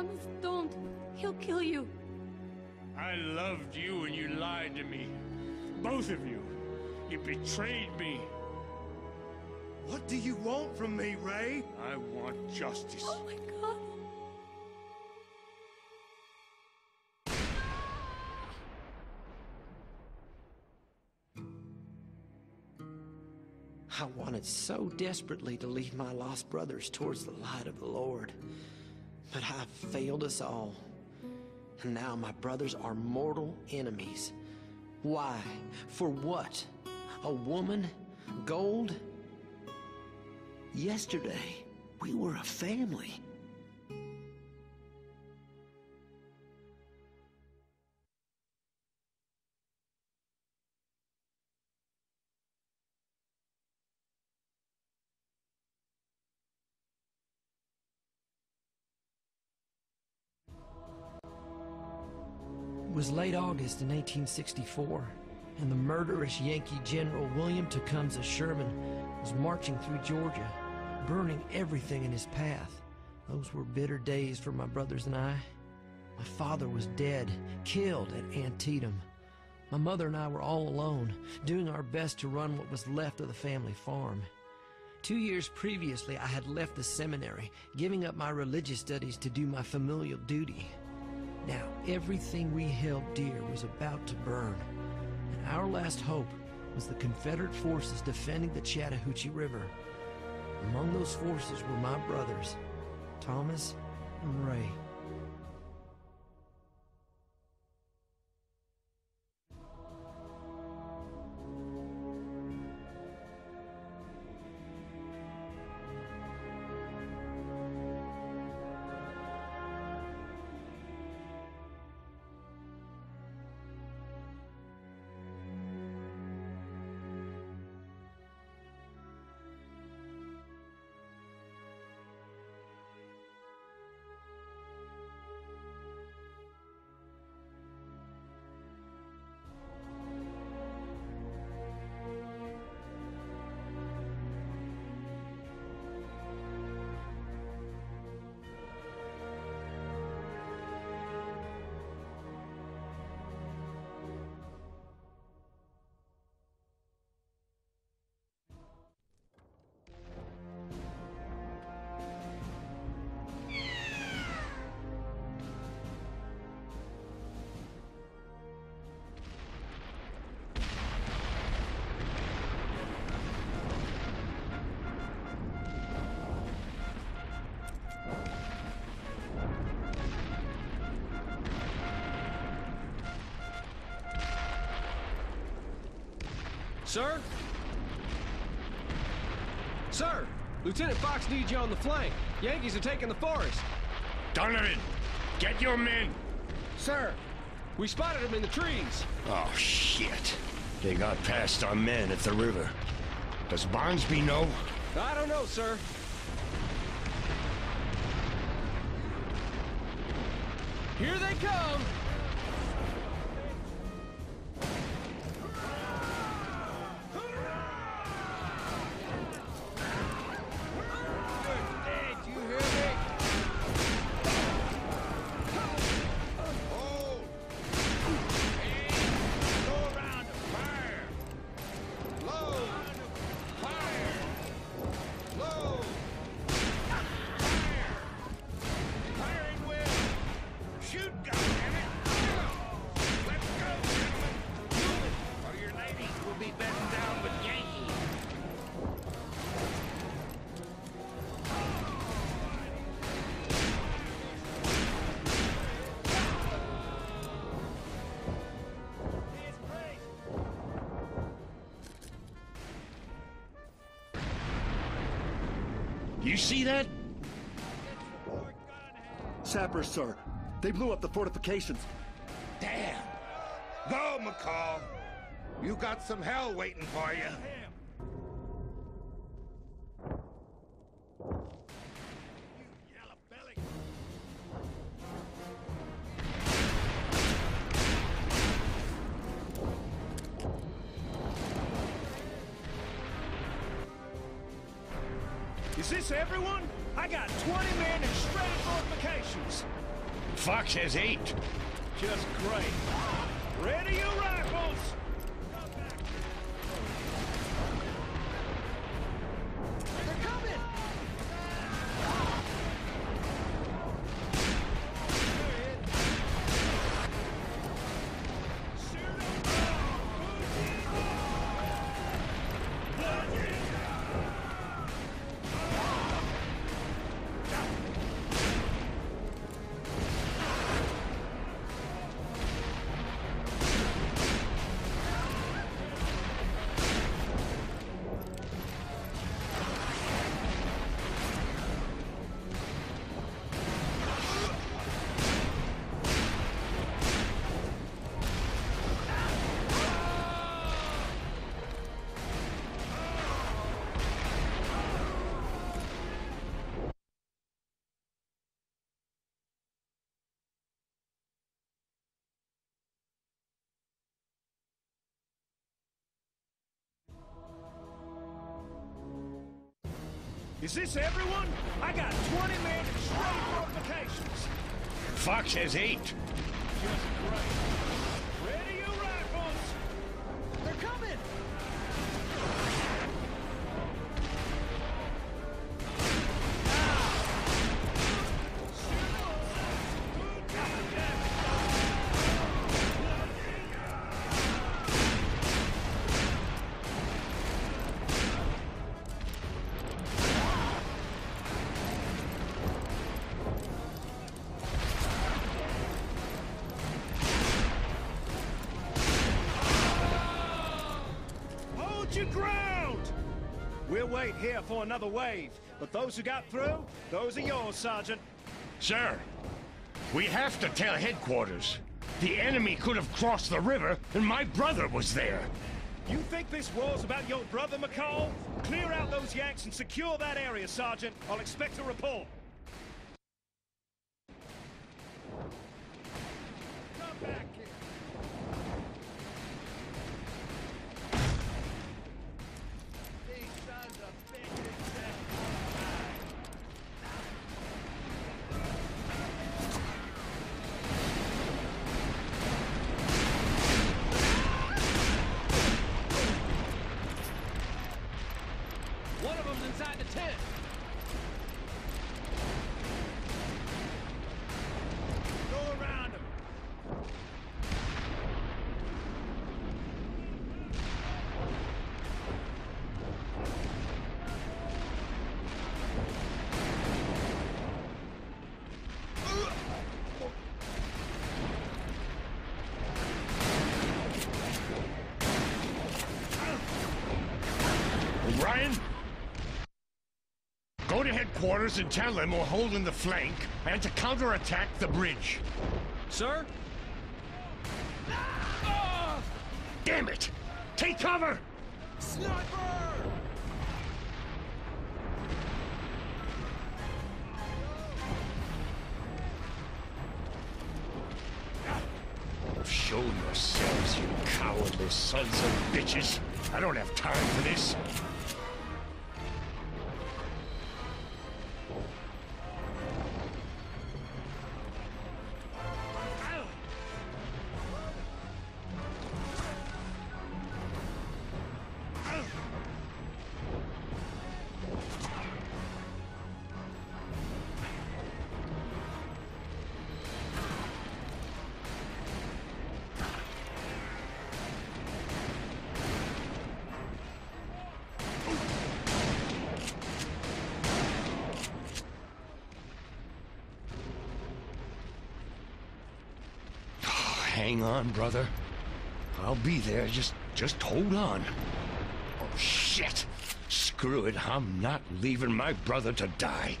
Thomas, don't. He'll kill you. I loved you and you lied to me. Both of you. You betrayed me. What do you want from me, Ray? I want justice. Oh my god. I wanted so desperately to lead my lost brothers towards the light of the Lord. But I failed us all. And now my brothers are mortal enemies. Why? For what? A woman? Gold? Yesterday, we were a family. August in 1864, and the murderous Yankee General William Tecumseh Sherman was marching through Georgia, burning everything in his path. Those were bitter days for my brothers and I. My father was dead, killed at Antietam. My mother and I were all alone, doing our best to run what was left of the family farm. Two years previously, I had left the seminary, giving up my religious studies to do my familial duty. Now, everything we held dear was about to burn, and our last hope was the Confederate forces defending the Chattahoochee River. Among those forces were my brothers, Thomas and Ray. Sir? Sir! Lieutenant Fox needs you on the flank. Yankees are taking the forest. Donovan, get your men. Sir! We spotted them in the trees. Oh, shit. They got past our men at the river. Does Barnsby know? I don't know, sir. Here they come! Sir. They blew up the fortifications. Damn! Go, McCall! You got some hell waiting for you. Ready your rifles! Is this everyone? I got 20 men straight fortifications. Fox has eight. Just great. For another wave, but those who got through, those are yours, Sergeant. Sir, we have to tell headquarters. The enemy could have crossed the river, and my brother was there. You think this war's about your brother, McCall? Clear out those Yanks and secure that area, Sergeant. I'll expect a report. Come back here. These sons of bitches said One of them's inside the tent. Go around him. Ryan? Go to headquarters and tell them we're holding the flank and to counterattack the bridge. Sir? Damn it! Take cover! Show yourselves, you cowardly sons of bitches. I don't have time for this. Hang on, brother. I'll be there. Just, just hold on. Oh, shit. Screw it. I'm not leaving my brother to die.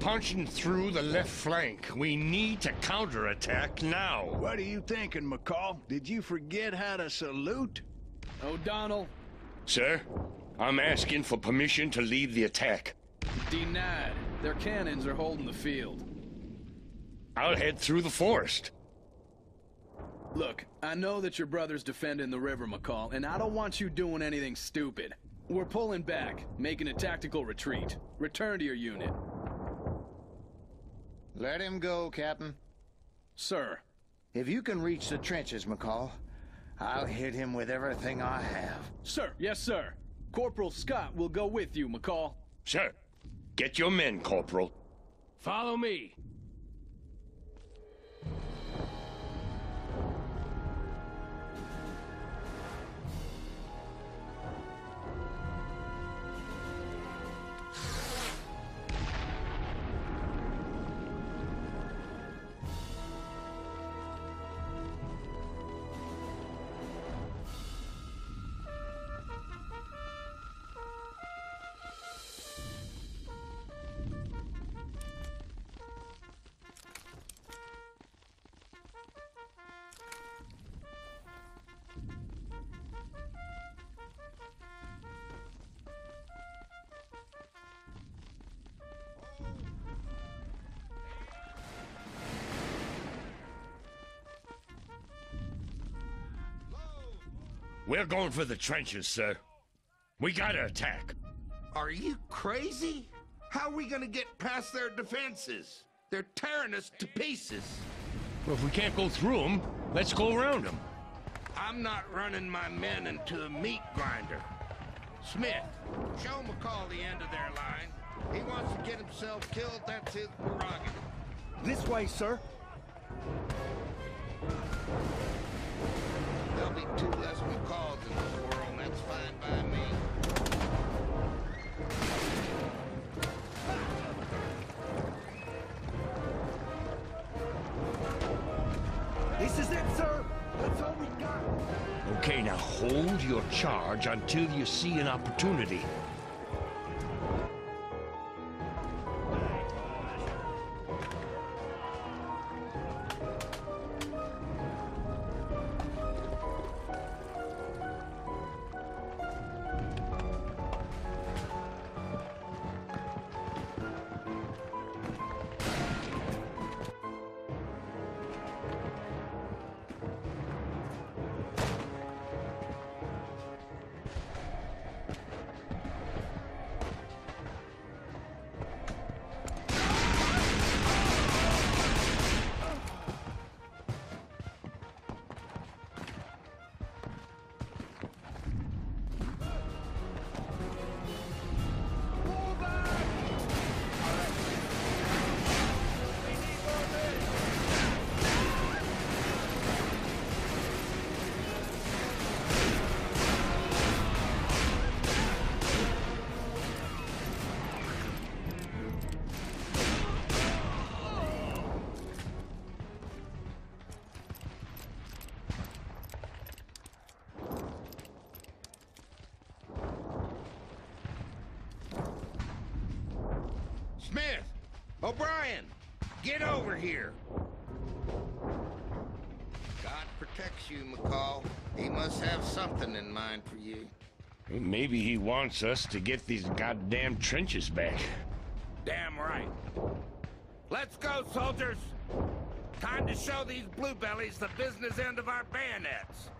Punching through the left flank. We need to counterattack now. What are you thinking, McCall? Did you forget how to salute? O'Donnell, Sir, I'm asking for permission to lead the attack. denied. Their cannons are holding the field. I'll head through the forest. Look, I know that your brother's defending the river, McCall, and I don't want you doing anything stupid. We're pulling back, making a tactical retreat. Return to your unit. Let him go, Captain. Sir, If you can reach the trenches, McCall, I'll hit him with everything I have. Sir, yes, sir. Corporal Scott will go with you, McCall. Sir, get your men, Corporal. Follow me. We're going for the trenches, sir. We gotta attack. Are you crazy? How are we gonna get past their defenses? They're tearing us to pieces. Well, if we can't go through them, let's go around them. I'm not running my men into a meat grinder. Smith, show McCall the end of their line. He wants to get himself killed, that's his prerogative. This way, sir. Okay, now hold your charge until you see an opportunity. Maybe he wants us to get these goddamn trenches back. Damn right. Let's go, soldiers! Time to show these bluebellies the business end of our bayonets.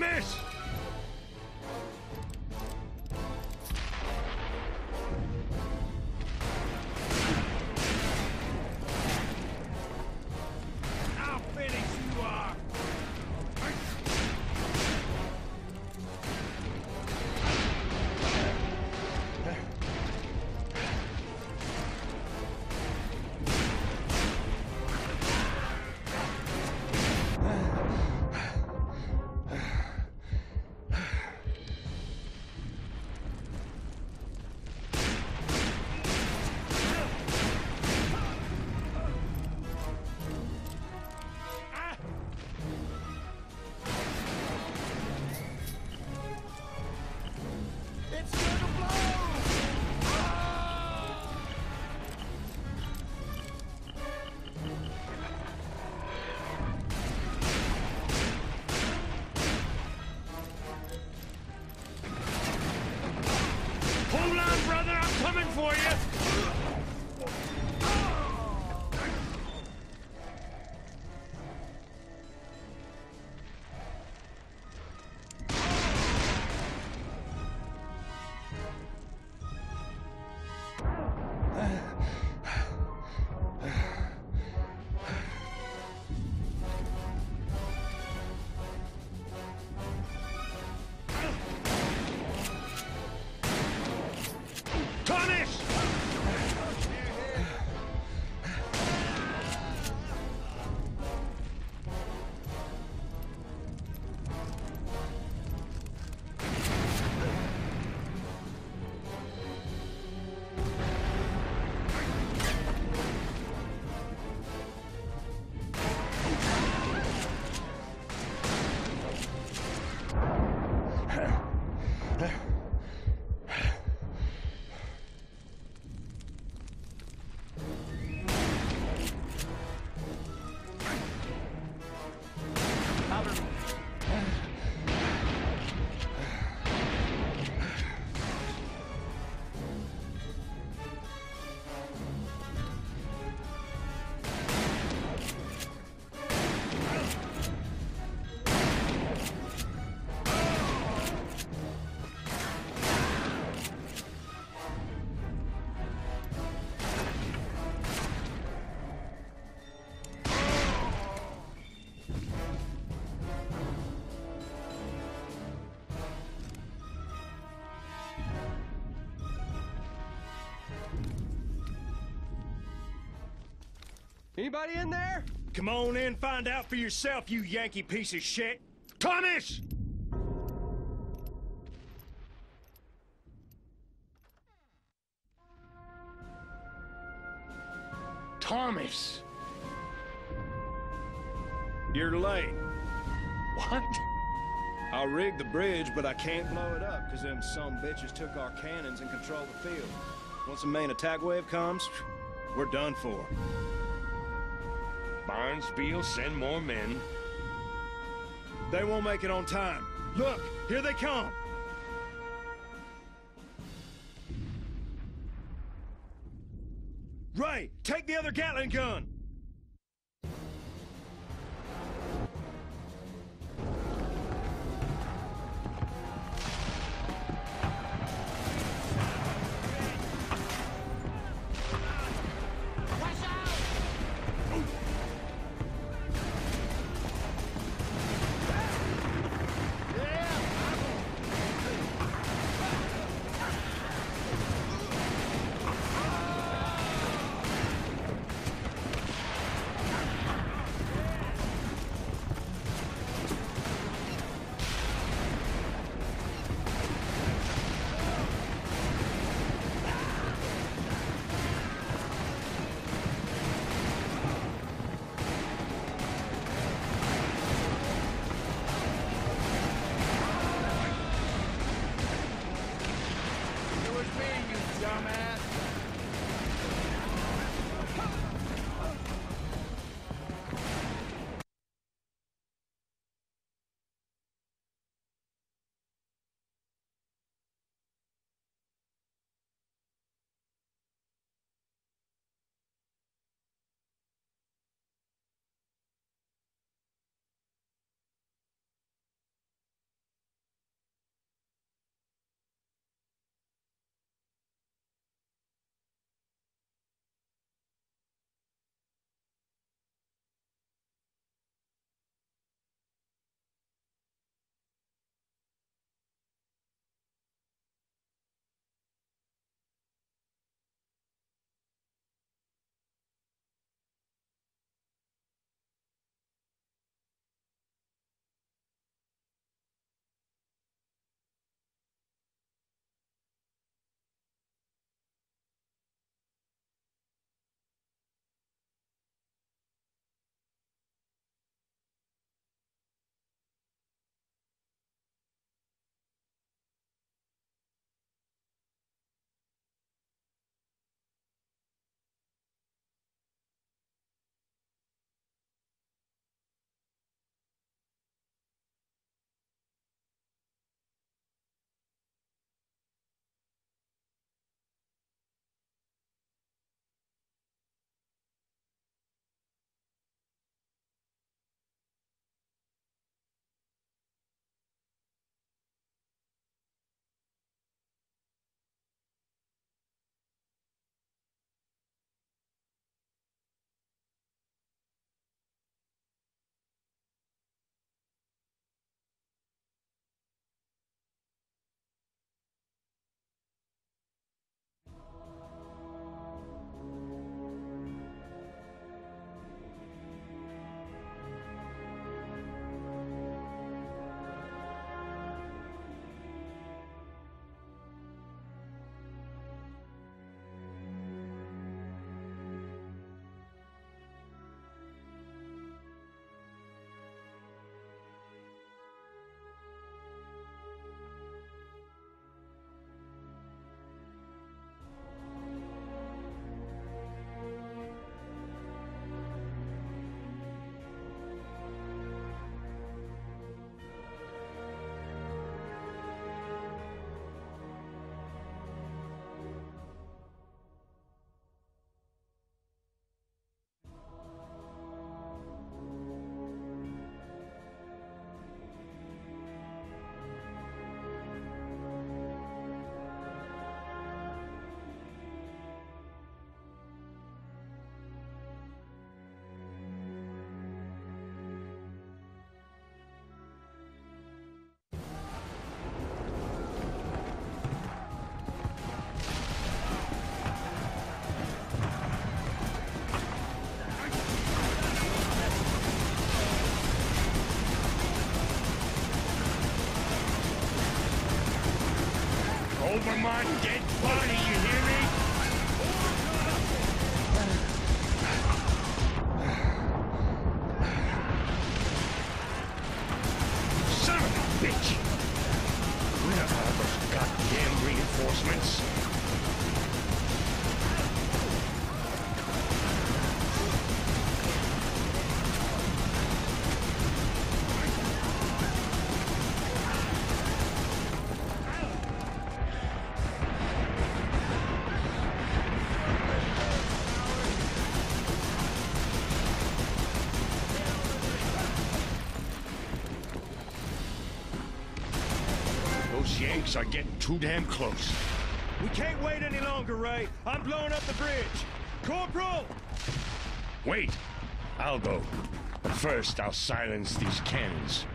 I'll Anybody in there? Come on in, find out for yourself, you Yankee piece of shit. Thomas! Thomas! You're late. What? I rigged the bridge, but I can't blow it up because them some bitches took our cannons and control the field. Once the main attack wave comes, we're done for. Barnsby'll, send more men. They won't make it on time. Look, here they come. Ray, take the other Gatling gun. me, you dumbass! Over my Are getting too damn close. We can't wait any longer, Ray. I'm blowing up the bridge. Corporal! Wait, I'll go. But first, I'll silence these cannons.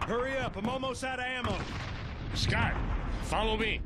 Hurry up, I'm almost out of ammo. Scott, follow me.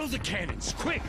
Throw the cannons, quick!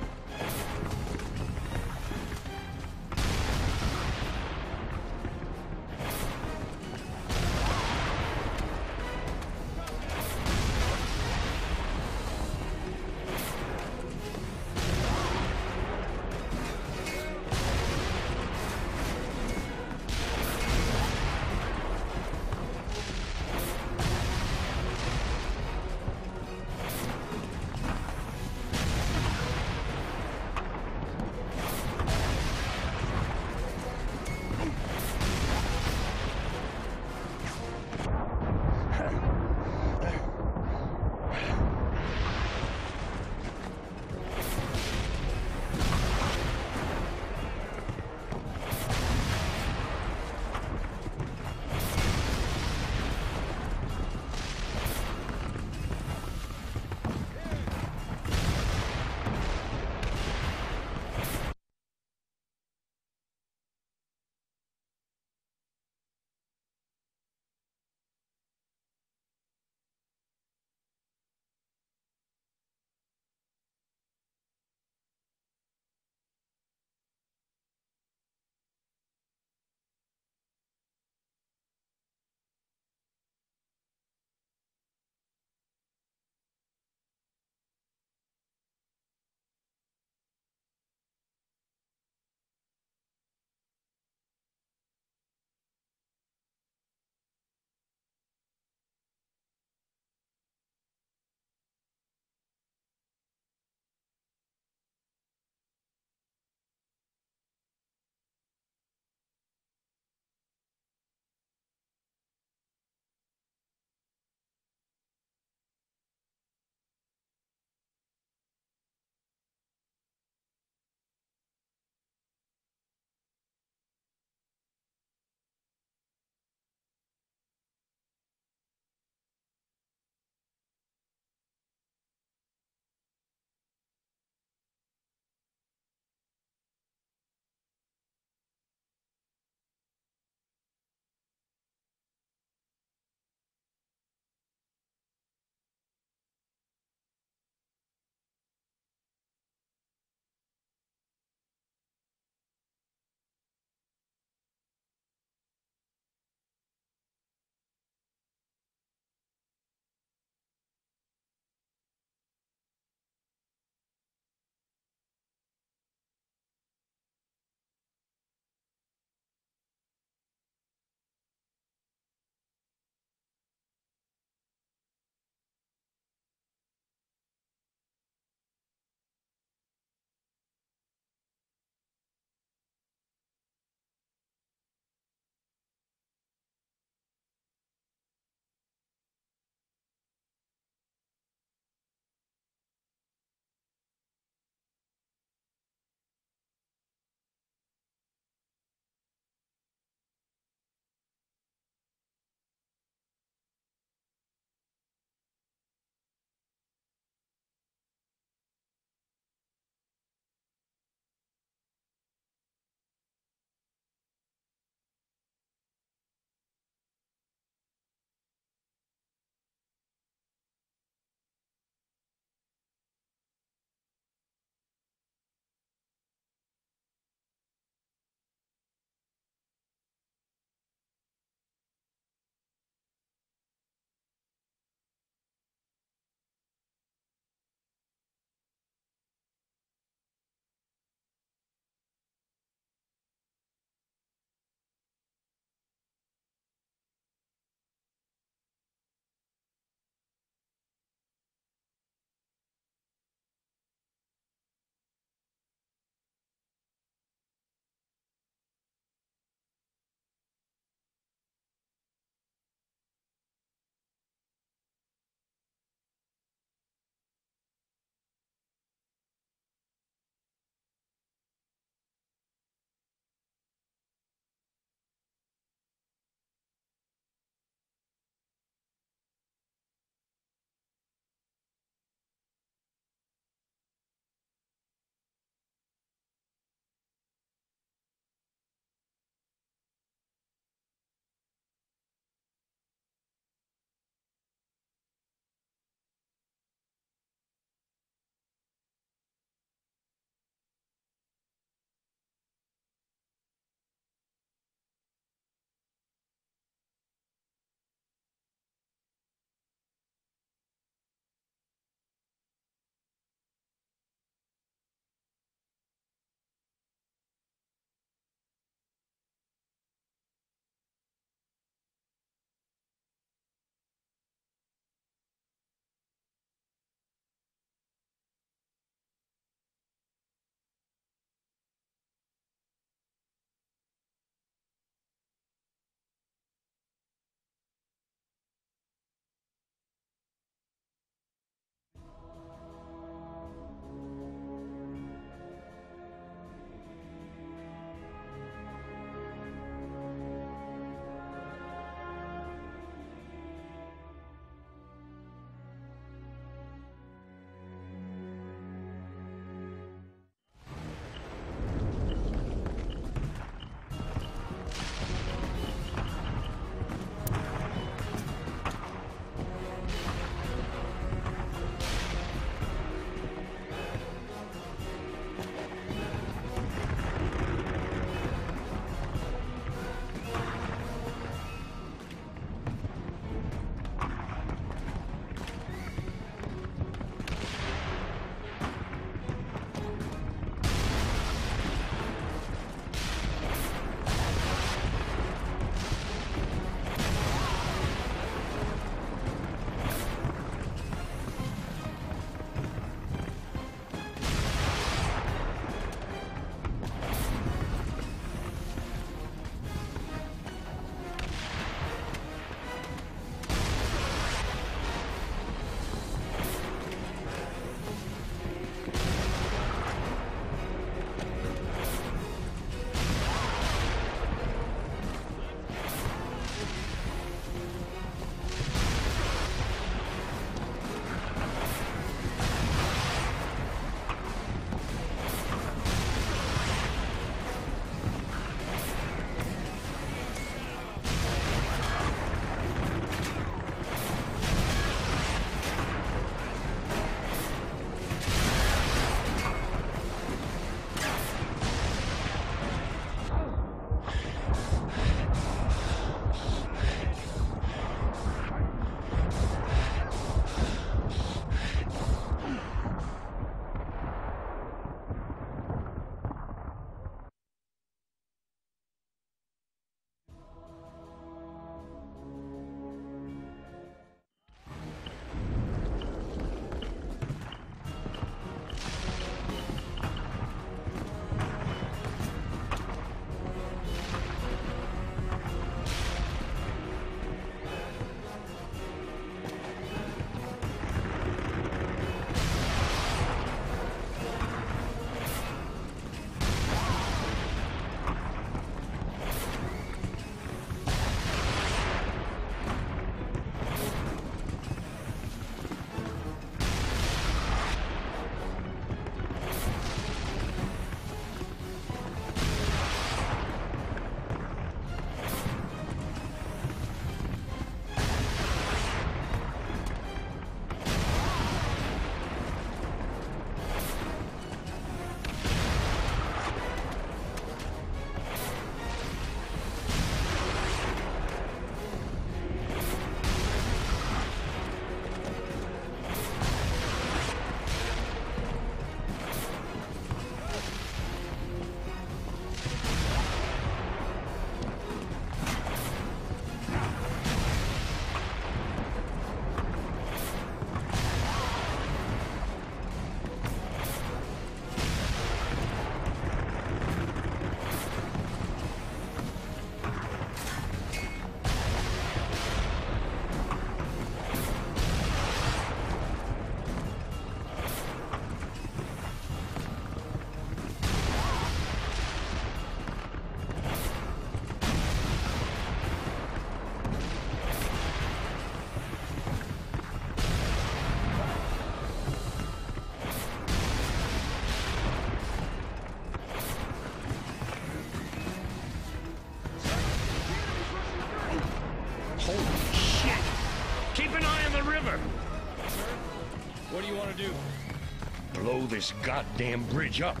This goddamn bridge up.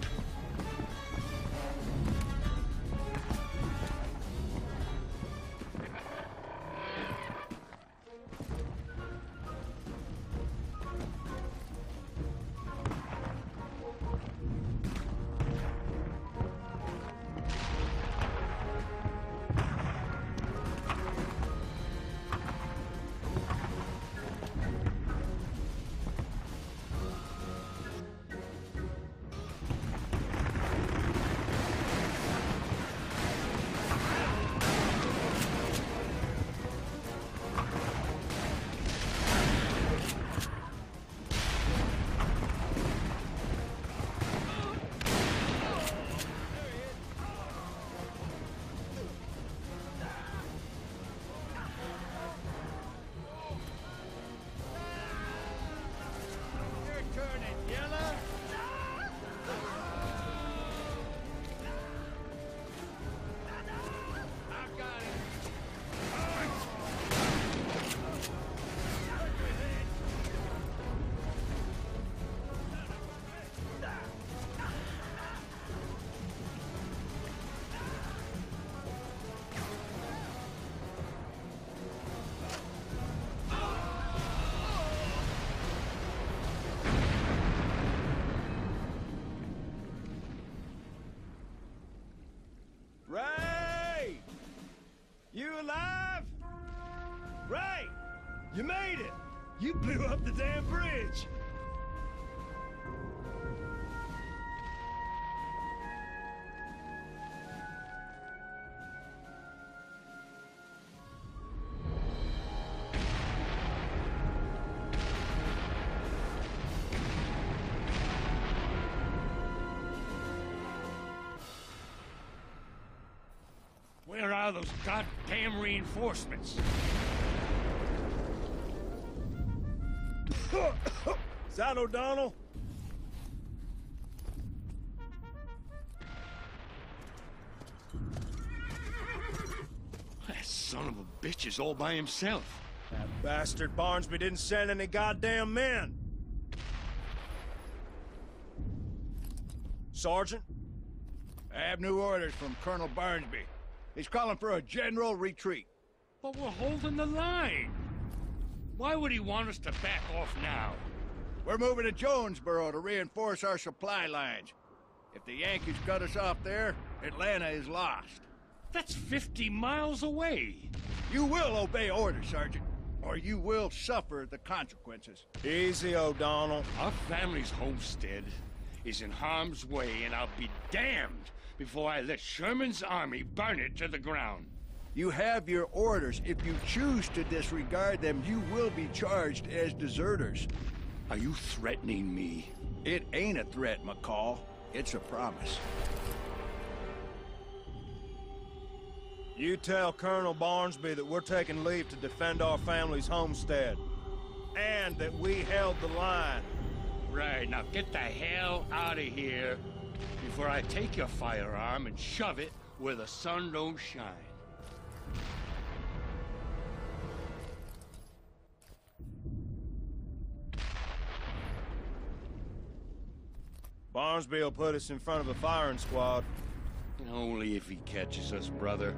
Are those goddamn reinforcements? Is that O'Donnell? That son of a bitch is all by himself. That bastard Barnsby didn't send any goddamn men. Sergeant? I have new orders from Colonel Barnsby. He's calling for a general retreat. But we're holding the line. Why would he want us to back off now? We're moving to Jonesboro to reinforce our supply lines. If the Yankees cut us off there, Atlanta is lost. That's 50 miles away. You will obey orders, Sergeant, or you will suffer the consequences. Easy, O'Donnell. Our family's homestead is in harm's way, and I'll be damned before I let Sherman's army burn it to the ground. You have your orders. If you choose to disregard them, you will be charged as deserters. Are you threatening me? It ain't a threat, McCall. It's a promise. You tell Colonel Barnsby that we're taking leave to defend our family's homestead. And that we held the line. Right, now get the hell out of here before I take your firearm and shove it where the sun don't shine. Barnsby will put us in front of a firing squad. Only if he catches us, brother.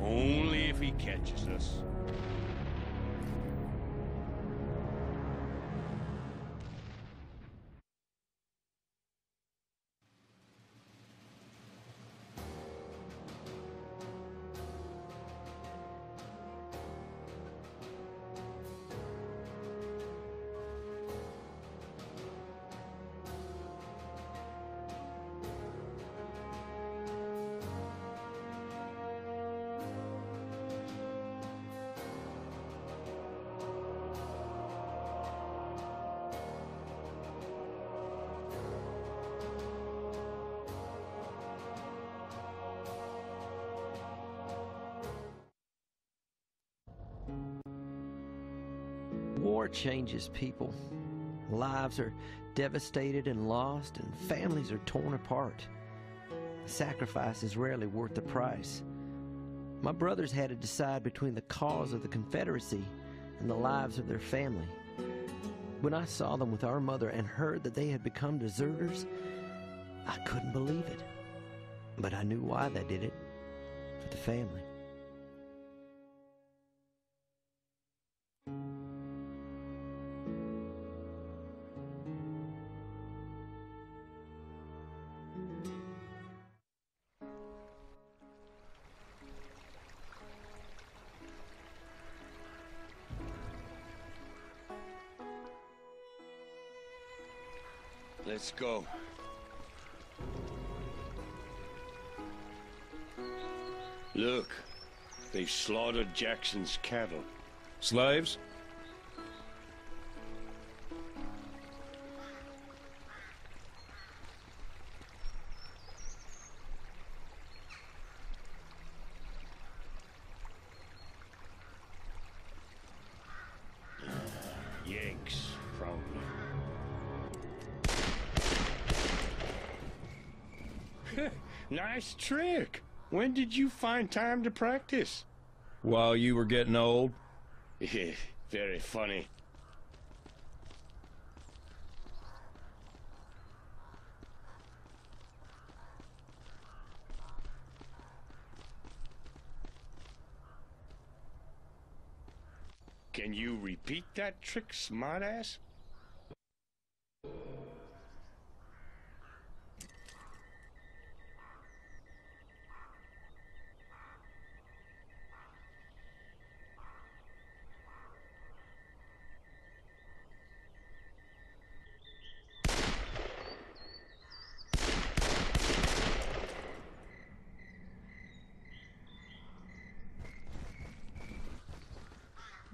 Only if he catches us. Changes people. Lives are devastated and lost, and families are torn apart. Sacrifice is rarely worth the price. My brothers had to decide between the cause of the Confederacy and the lives of their family. When I saw them with our mother and heard that they had become deserters, I couldn't believe it. But I knew why they did it for the family. Go. Look, they've slaughtered Jackson's cattle. Slaves? Nice trick. When did you find time to practice? While you were getting old? Very funny. Can you repeat that trick, smartass?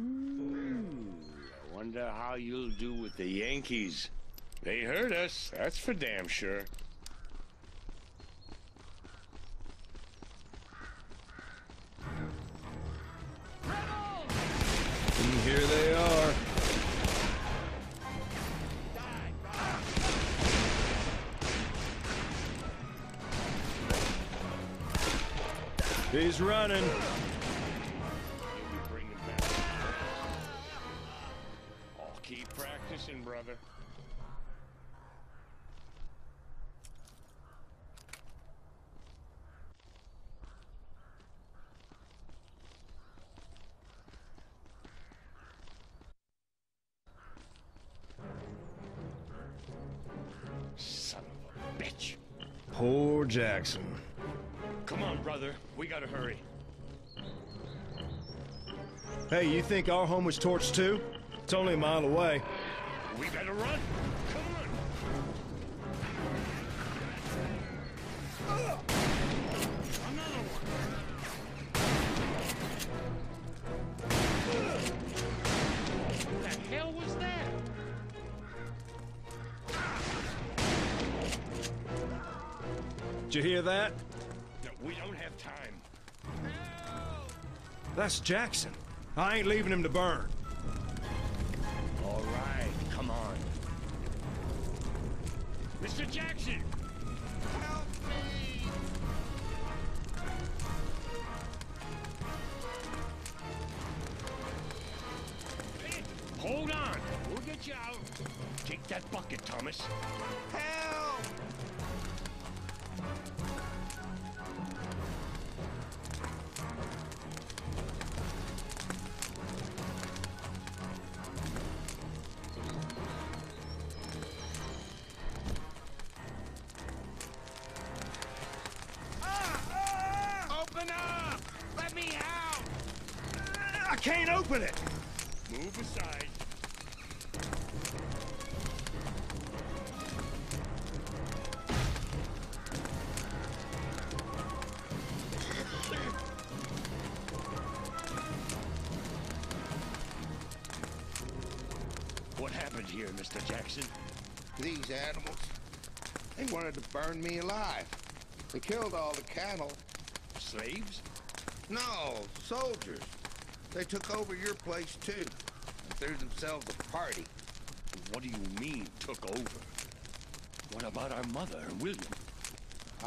I wonder how you'll do with the Yankees. They hurt us, that's for damn sure. Jackson. Come on, brother. We gotta hurry. Hey, you think our home was torched too? It's only a mile away. We better run. Have time. That's Jackson. I ain't leaving him to burn. All right, come on. Mr. Jackson! Help me! Hey, hold on. We'll get you out. Take that bucket, Thomas. Help! Wanted to burn me alive. They killed all the cattle. Slaves? No, soldiers. They took over your place too and threw themselves a party. What do you mean, took over? What about our mother and William?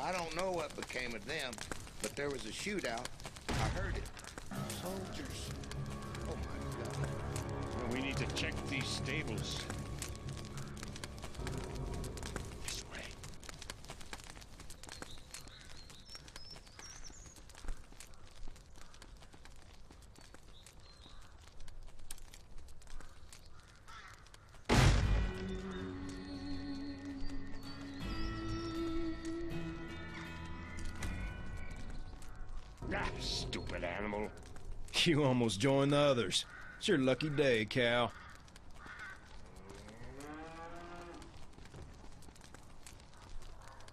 I don't know what became of them, but there was a shootout. I heard it. Soldiers. Oh my God. Well, we need to check these stables. You almost joined the others. It's your lucky day, Cal.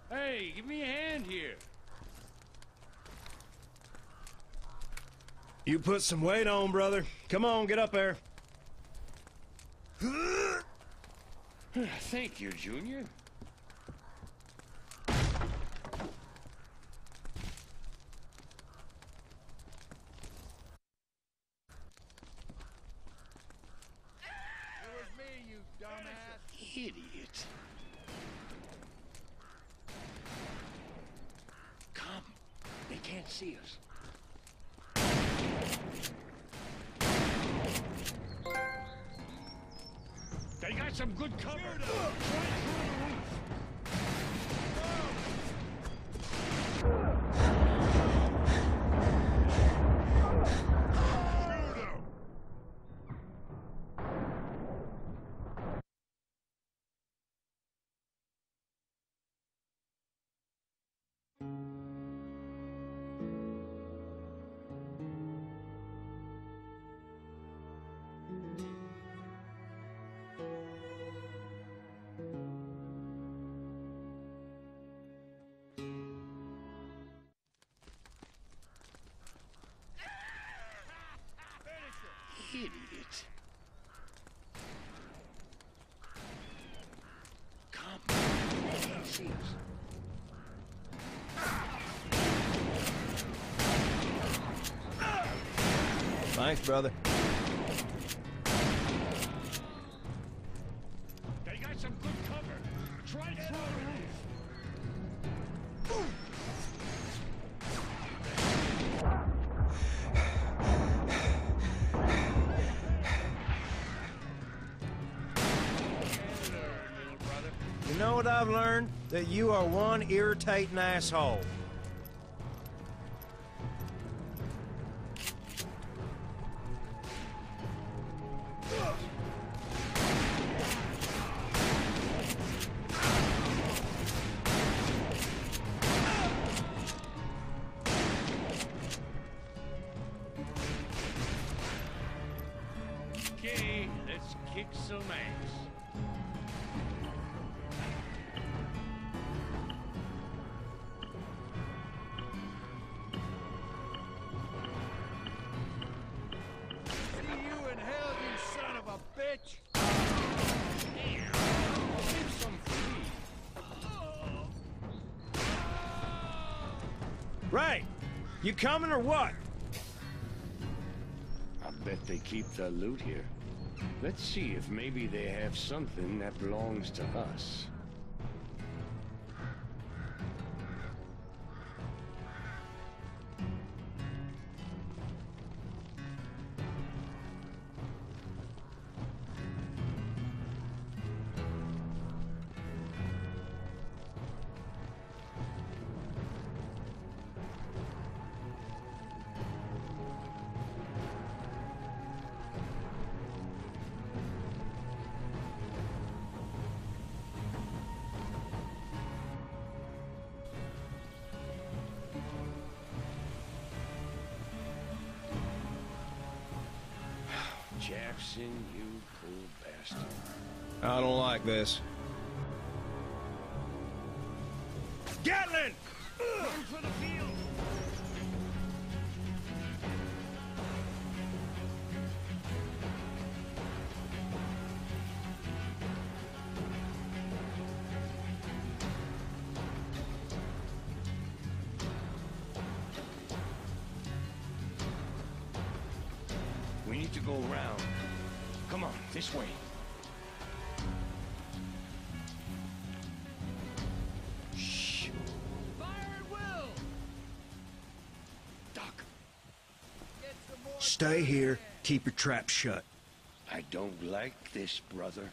Hey, give me a hand here. You put some weight on, brother. Come on, get up there. Thank you, Junior. It was me, you dumbass. Idiot. Come. They can't see us. They got some good cover. Thanks, brother. They got some good cover. Try roof. You know what I've learned? That you are one irritating asshole. Coming or what? I bet they keep the loot here. Let's see if maybe they have something that belongs to us. Jackson, you cool bastard. I don't like this. Stay here. Keep your trap shut. I don't like this, brother.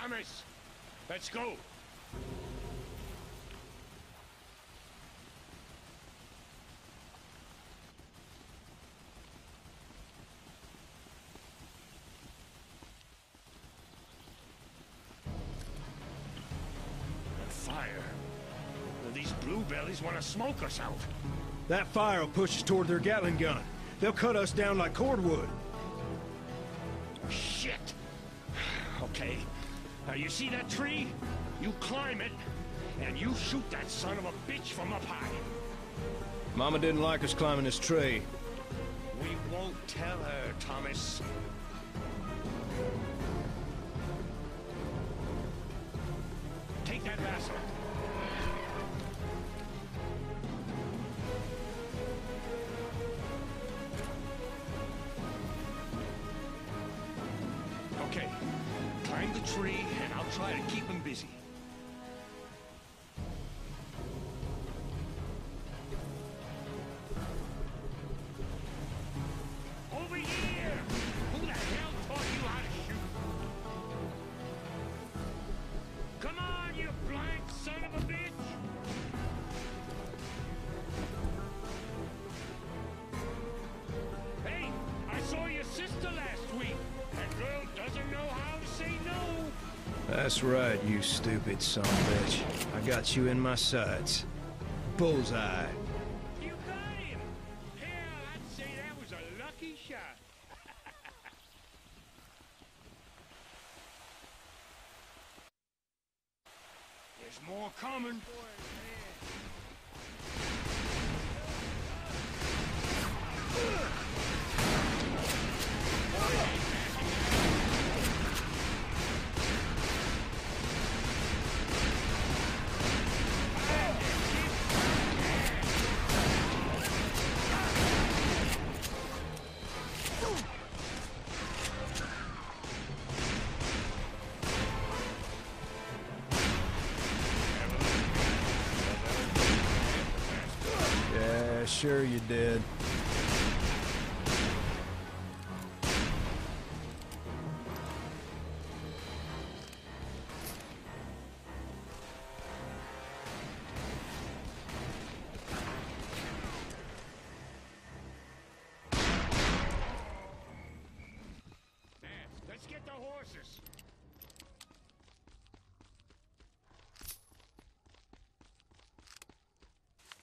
Thomas! Let's go! Fire. These bluebellies want to smoke us out. That fire will push us toward their Gatling gun. They'll cut us down like cordwood. Shit! Okay. Now you see that tree? You climb it, and you shoot that son of a bitch from up high. Mama didn't like us climbing this tree. We won't tell her, Thomas. You stupid son of a bitch. I got you in my sights. Bullseye.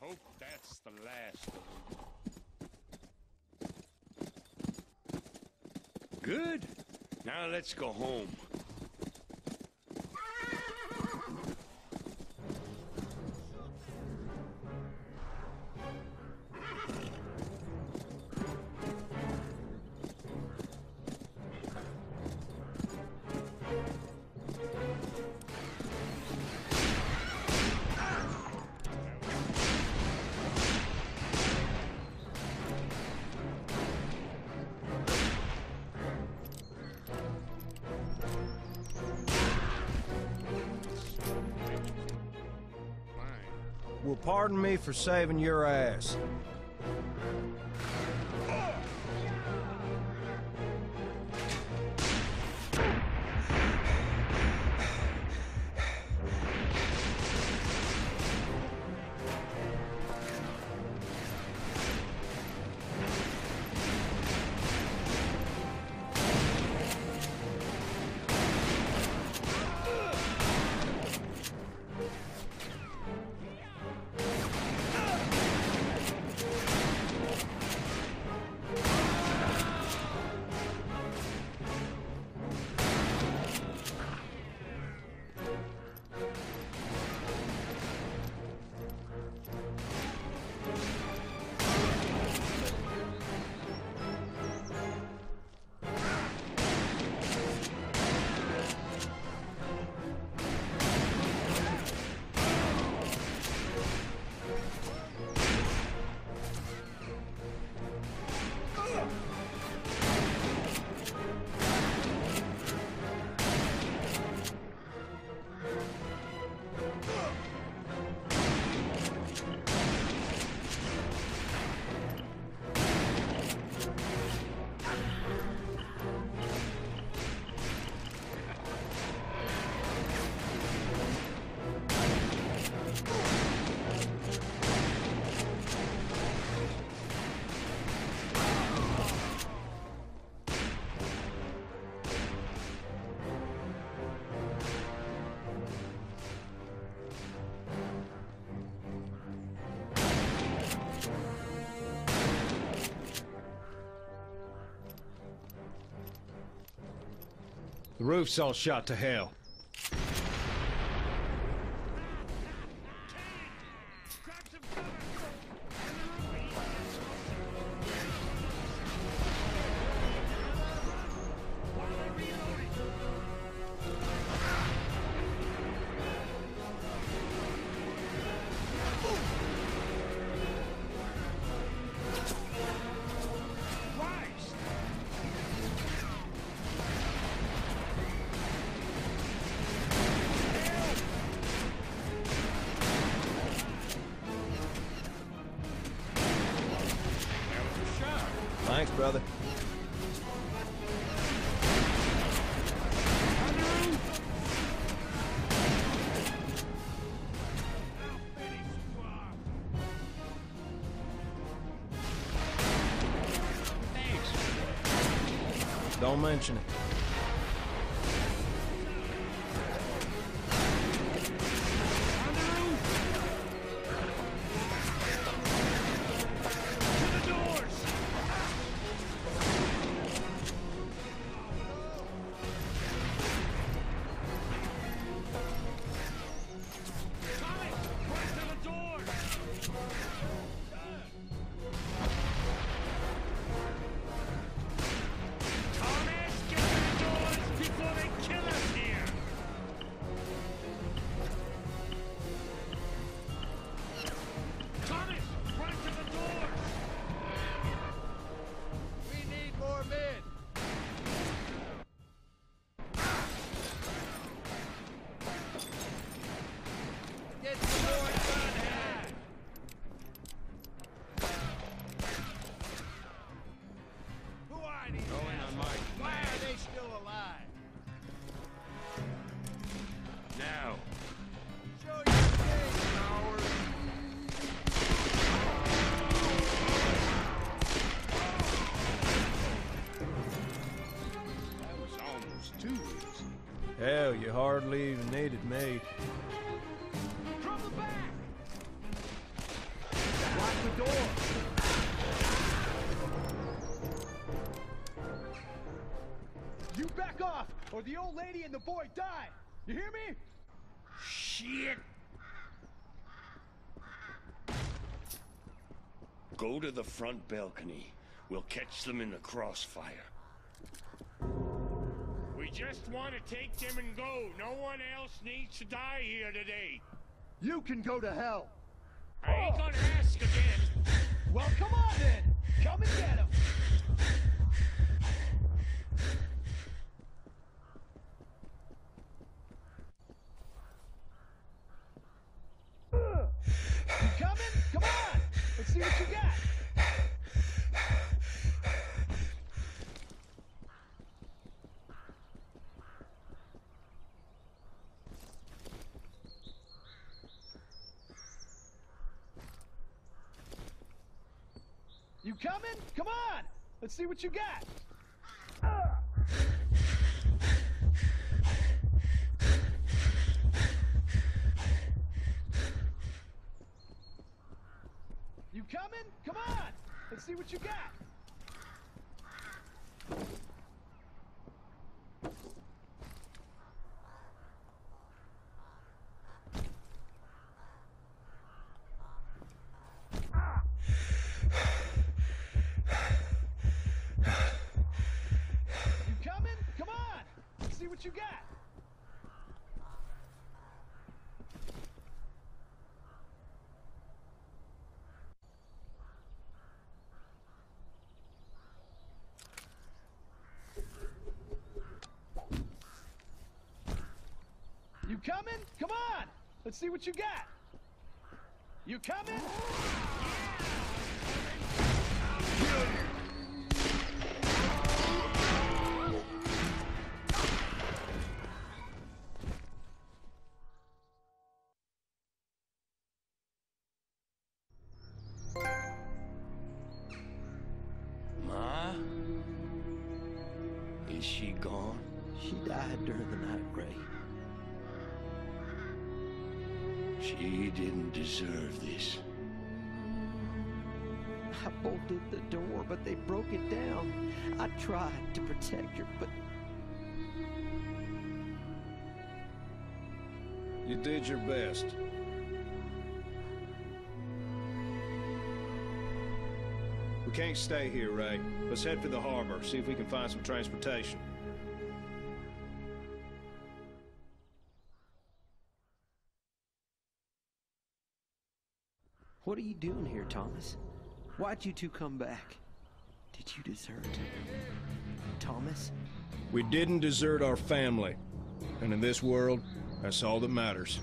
Hope that's the last. Good. Now let's go home. For saving your ass. Roof's all shot to hell. Hardly even needed me. From the back. Lock the door. You back off, or the old lady and the boy die. You hear me? shit! Go to the front balcony. We'll catch them in the crossfire. We just want to take them and go. No one else needs to die here today. You can go to hell. I ain't gonna ask again. Well, come on then. Come and get him. You coming? Come on. Let's see what you got. You coming? Come on! Let's see what you got. You coming? Come on! Let's see what you got. You coming? Come on! Let's see what you got. You coming? Come on! Let's see what you got. You coming? Ma? You did your best. We can't stay here, Ray. Let's head for the harbor, see if we can find some transportation. What are you doing here, Thomas? Why'd you two come back? Did you desert? Thomas? We didn't desert our family. And in this world, that's all that matters.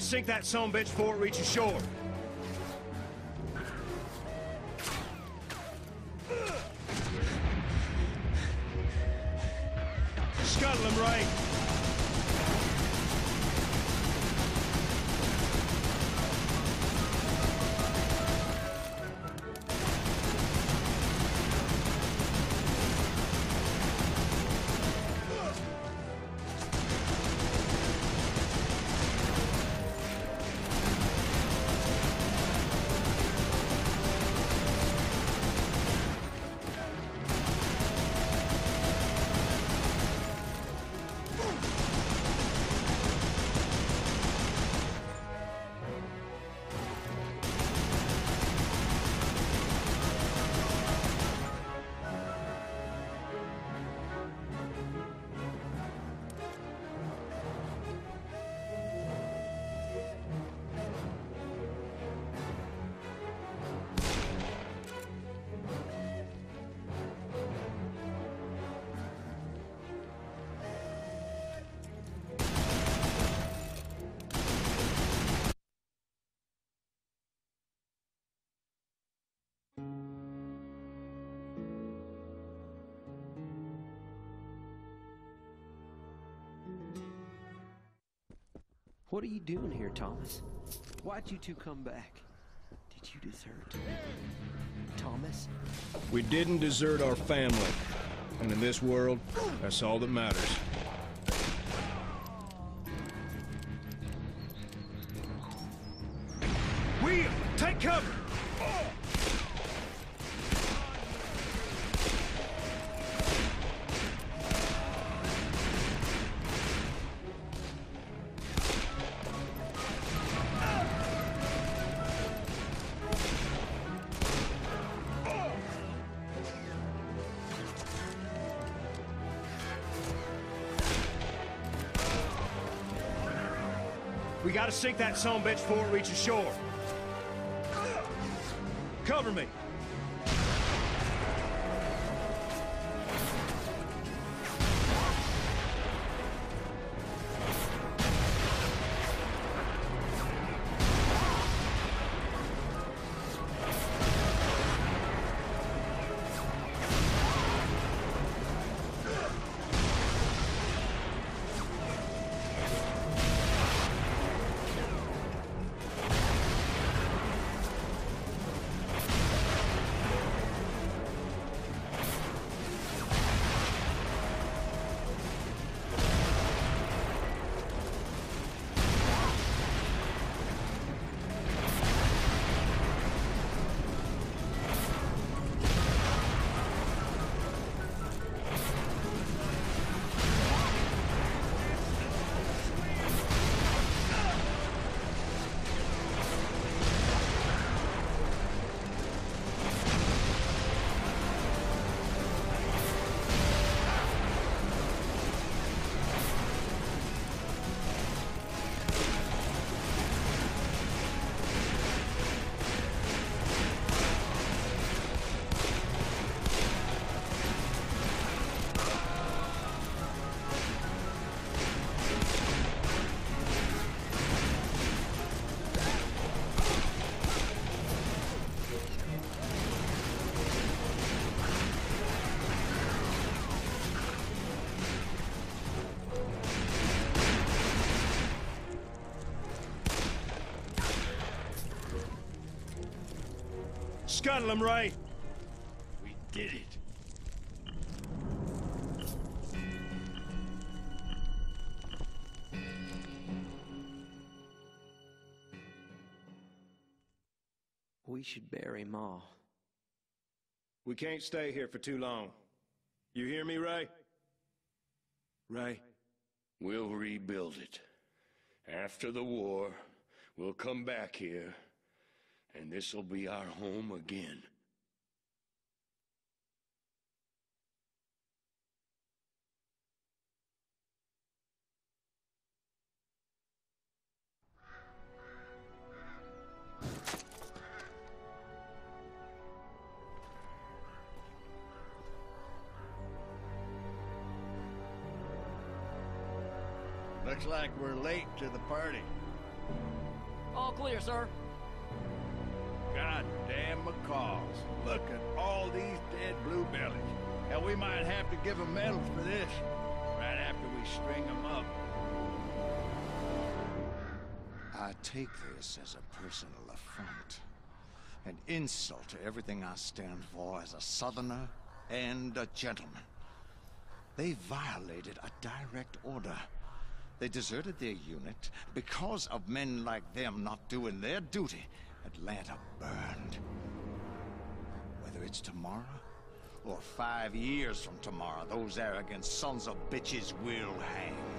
Sink that son bitch before it reaches shore. What are you doing here, Thomas? Why'd you two come back? Did you desert? Thomas? We didn't desert our family. And in this world, that's all that matters. Sink that son bitch before it reaches shore. Cover me. Scuttle them, Ray. We did it. We should bury Ma. We can't stay here for too long. You hear me, Ray? Ray? We'll rebuild it. After the war, we'll come back here, and this'll be our home again. Looks like we're late to the party. All clear, sir. Goddamn McCalls. Look at all these dead bluebellies. Hell, we might have to give them medals for this. Right after we string them up. I take this as a personal affront. An insult to everything I stand for as a southerner and a gentleman. They violated a direct order. They deserted their unit. Because of men like them not doing their duty, Atlanta burned. Whether it's tomorrow or five years from tomorrow, those arrogant sons of bitches will hang.